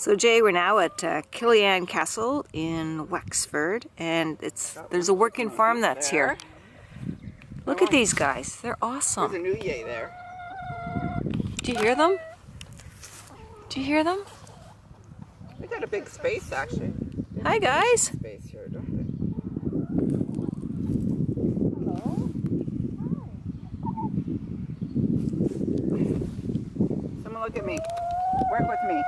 So Jay, we're now at uh, Killian Castle in Wexford, and it's there's a working farm that's here. Look at these guys; they're There's a awesome. new yay there. Do you hear them? Do you hear them? They got a big space actually. Hi guys. Someone look at me. Work with me.